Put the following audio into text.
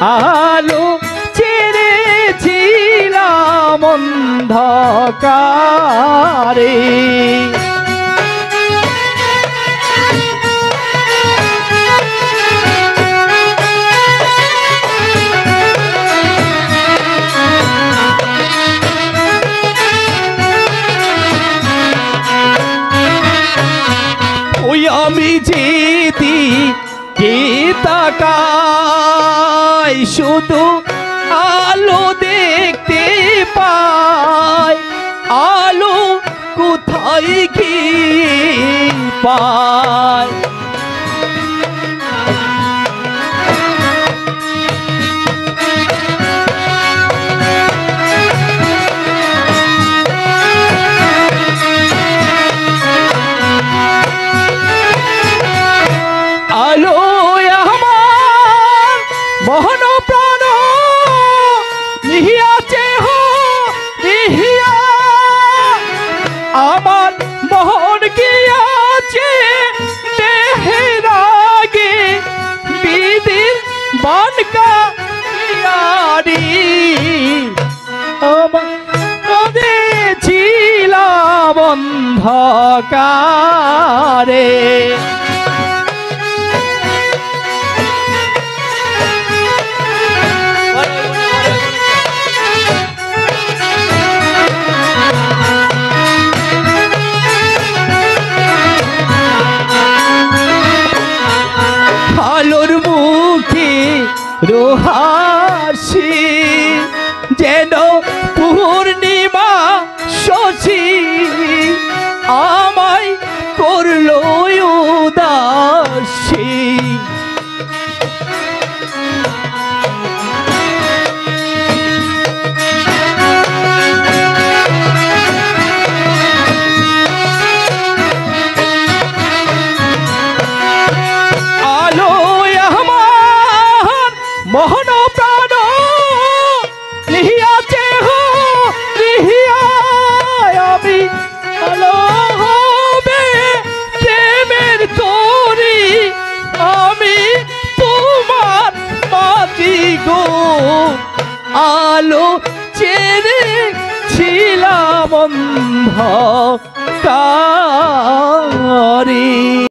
আলো ছেড়েছিলাম অন্ধকারে। ওই আমি যেদি কে তাকাই শুধু আলো দেখতে পাই আলো কোথায় কি পাই প্রাণ নিহিয়াছে হো, নিহিয়া। আমার মোহন গিয়াছে দেহের আগে বিদির বানকা ইয়ারি আমার ছিলাম অন্ধকারে। রোহাসি যেন পূর্ণিমা লিহিয়াছে হো লিহিয়া আমি তরি আমি তোমার মাটি গো। আলো চেরে ছিলাম অন্ধ কারি